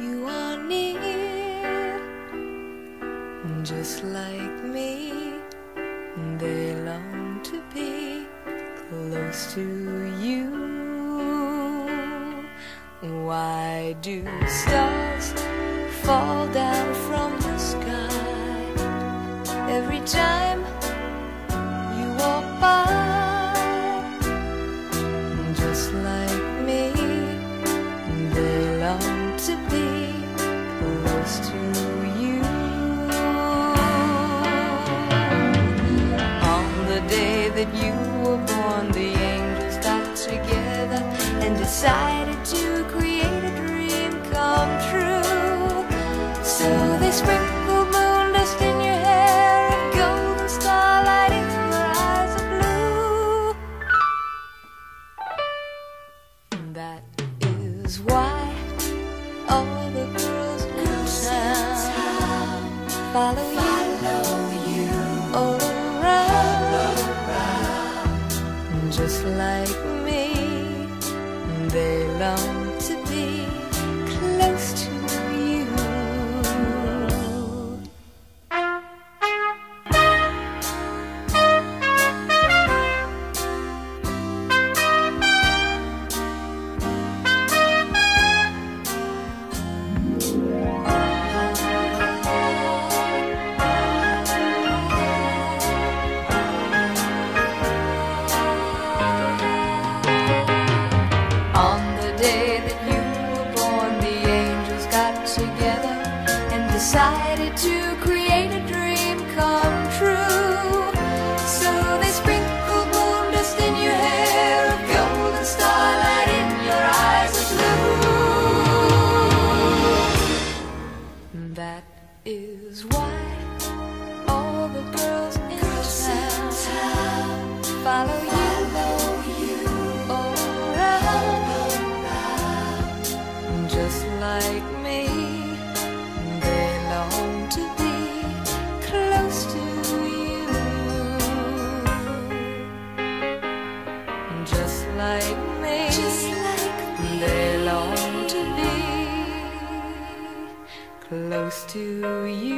you are near. Just like me, they long to be close to you. Why do stars fall down from the sky every time that you were born, the angels got together and decided to create a dream come true. So they sprinkled moon dust in your hair and golden starlight in your eyes of blue. That is why town follow you all around. Just like me, they long decided to create a dream come true. So they sprinkled moon dust in your hair, a golden starlight in your eyes of blue. That is why all the girls in town follow you. all around. Just like me, to you.